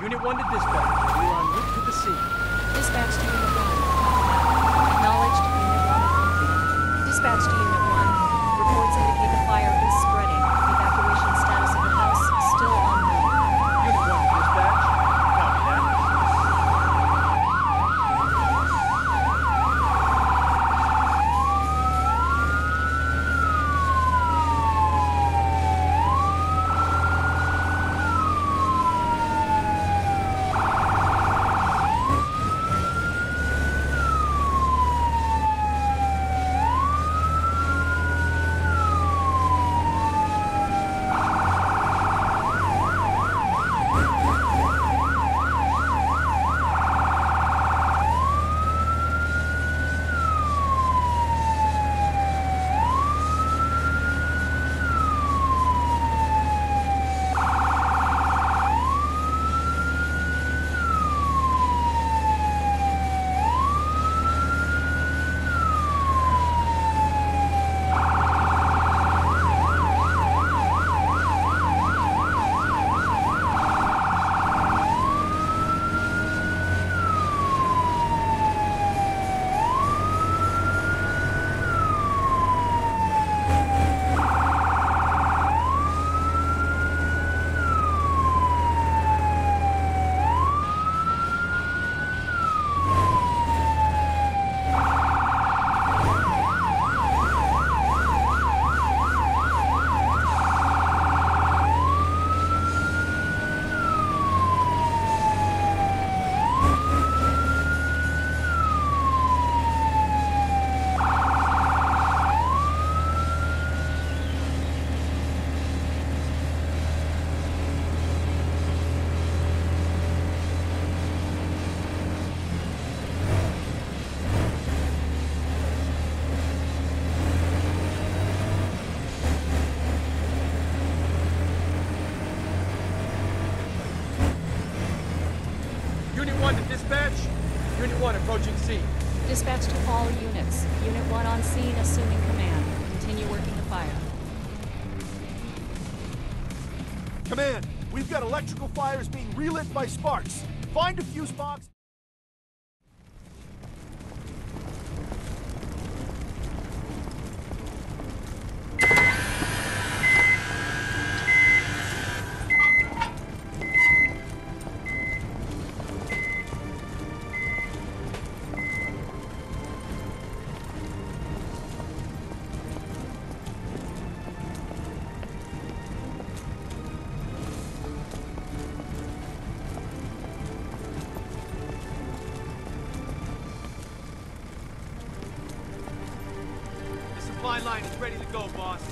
Unit 1 to dispatch. We are en route to the scene. Dispatch to 1. 1 approaching scene. Dispatch to all units. Unit 1 on scene, assuming command. Continue working the fire. Command, we've got electrical fires being relit by sparks. Find a fuse box. supply line is ready to go, boss.